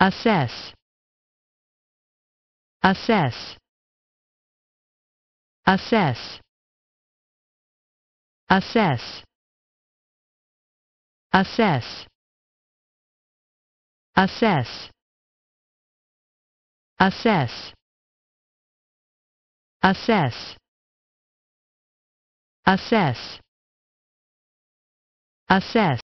assess assess assess assess assess assess assess assess assess assess